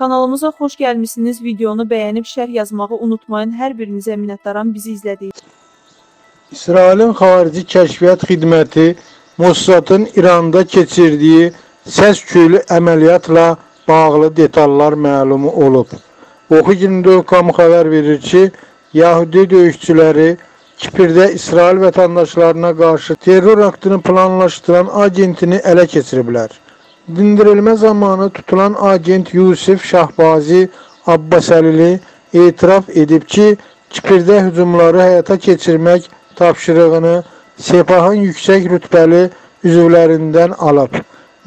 Kanalımıza xoş gəlmisiniz. Videonu bəyənib şərh yazmağı unutmayın. Hər birinizə minnətdaram bizi izlədiyiniz İsrailin xarici kəşfiyyat xidməti Mossadın İranda keçirdiyi səs-küylü əməliyyatla bağlı detallar məlum olub. Oxu 24.com xəbər verir ki, Yahudi döyüşçüləri Kipirdə İsrail vətəndaşlarına qarşı terror aktını planlaşdıran agentini ələ keçiriblər. Dindirilmə zamanı tutulan agent Yusif Şahbazi Abbasəlili etiraf edib ki, Kipirdə hücumları həyata keçirmək tapşırığını Sepahın yüksək rütbəli üzvlərindən alıb.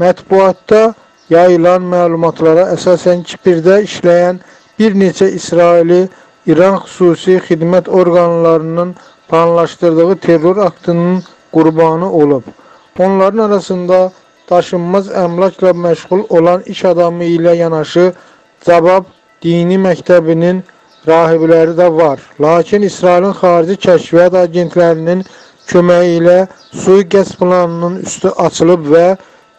Mətbuatda yayılan məlumatlara əsasən Kipirdə işləyən bir neçə İsraili İran xüsusi xidmət orqanlarının planlaşdırdığı terror aktının qurbanı olub. Onların arasında daşınmaz əmlakla məşğul olan iş adamı ilə yanaşı Cavab Dini Məktəbinin rahibləri də var. Lakin İsrailin xarici kəşfiyyat agentlərinin köməyi ilə sui-qəsd planının üstü açılıb və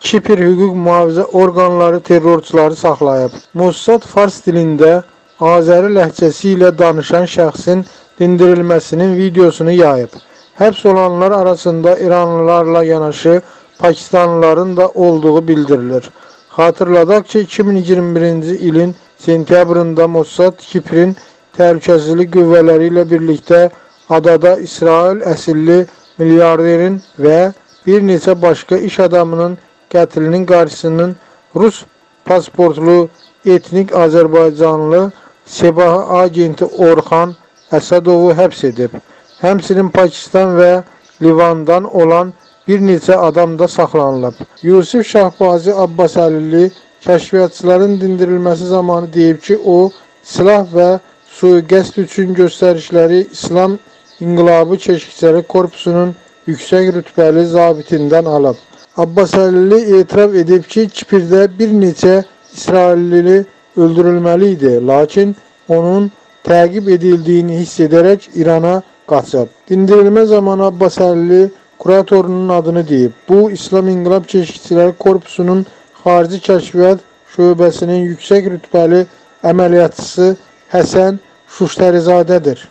Kipr hüquq mühafizə orqanları terrorçuları saxlayıb. Mossad fars dilində Azəri ləhcəsi ilə danışan şəxsin dindirilməsinin videosunu yayıb. Həbs olanlar arasında İranlılarla yanaşı Pakistanlıların da olduğu bildirilir. Xatırladaq ki, 2021-ci ilin sentyabrında Mossad Kiprin təhlükəsizlik qüvvələri ilə birlikdə adada İsrail əsilli milyarderin və bir neçə başqa iş adamının qətlinin qarşısının Rus pasportlu etnik Azərbaycanlı Sebah agenti Orxan Əsədovu həbs edib. Həmçinin Pakistan və Livandan olan bir neçə adam da saxlanılıb. Yusif Şahbazi Abbasəlili kəşfiyyatçıların dindirilməsi zamanı deyib ki, o silah və sui-qəsd üçün göstərişləri İslam İnqilabı Keşikçiləri Korpusunun yüksək rütbəli zabitindən alıb. Abbasəlili etiraf edib ki, Kipirdə bir neçə İsraillili öldürülməli idi, lakin onun təqib edildiyini hiss edərək İrana qaçıb. Dindirilmə zamanı Abbasəlili kuratorunun adını deyib. Bu, İslam İnqilab Keşikçiləri Korpusunun xarici kəşfiyyat şöbəsinin yüksək rütbəli əməliyyatçısı Həsən Şuştərizadədir.